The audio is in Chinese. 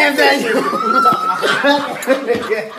天天